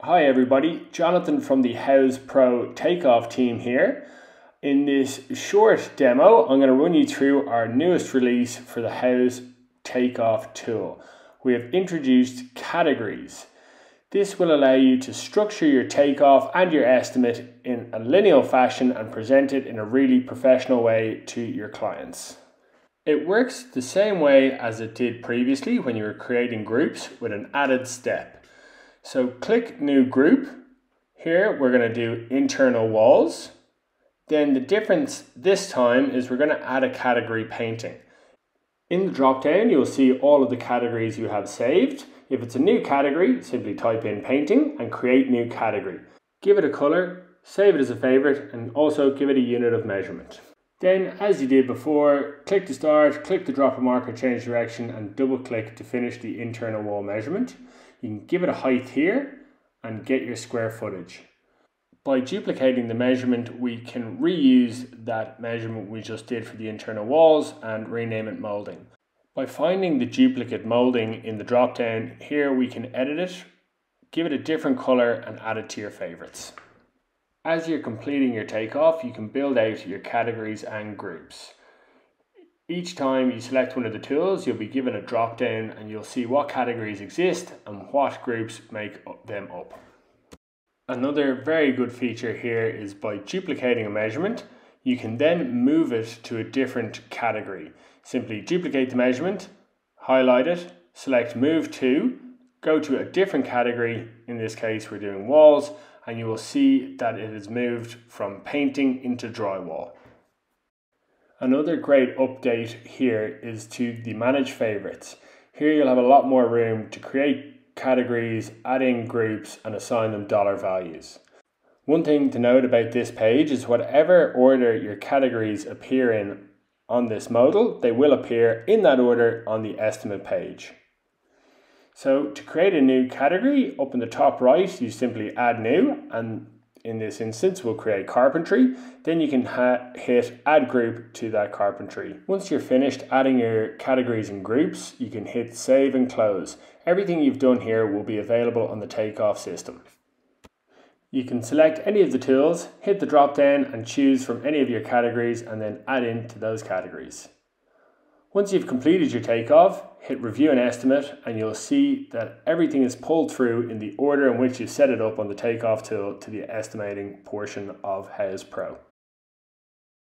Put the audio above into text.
Hi everybody, Jonathan from the Houzz Pro Takeoff team here. In this short demo, I'm going to run you through our newest release for the Houzz Takeoff tool. We have introduced categories. This will allow you to structure your takeoff and your estimate in a linear fashion and present it in a really professional way to your clients. It works the same way as it did previously when you were creating groups with an added step. So click new group. Here we're going to do internal walls. Then the difference this time is we're going to add a category painting. In the drop down you'll see all of the categories you have saved. If it's a new category, simply type in painting and create new category. Give it a color, save it as a favorite and also give it a unit of measurement. Then, as you did before, click to start, click the dropper marker, change direction and double click to finish the internal wall measurement. You can give it a height here and get your square footage. By duplicating the measurement, we can reuse that measurement we just did for the internal walls and rename it molding. By finding the duplicate molding in the drop down, here we can edit it, give it a different color and add it to your favorites. As you're completing your takeoff, you can build out your categories and groups. Each time you select one of the tools, you'll be given a drop down and you'll see what categories exist and what groups make them up. Another very good feature here is by duplicating a measurement, you can then move it to a different category. Simply duplicate the measurement, highlight it, select move to, go to a different category, in this case we're doing walls, and you will see that it is moved from painting into drywall. Another great update here is to the manage favorites. Here you'll have a lot more room to create categories, add in groups and assign them dollar values. One thing to note about this page is whatever order your categories appear in on this modal, they will appear in that order on the estimate page. So to create a new category, up in the top right, you simply add new and in this instance, we'll create carpentry. Then you can hit add group to that carpentry. Once you're finished adding your categories and groups, you can hit save and close. Everything you've done here will be available on the takeoff system. You can select any of the tools, hit the drop down and choose from any of your categories and then add in to those categories. Once you've completed your takeoff, hit review and estimate and you'll see that everything is pulled through in the order in which you set it up on the takeoff tool to the estimating portion of Houzz Pro.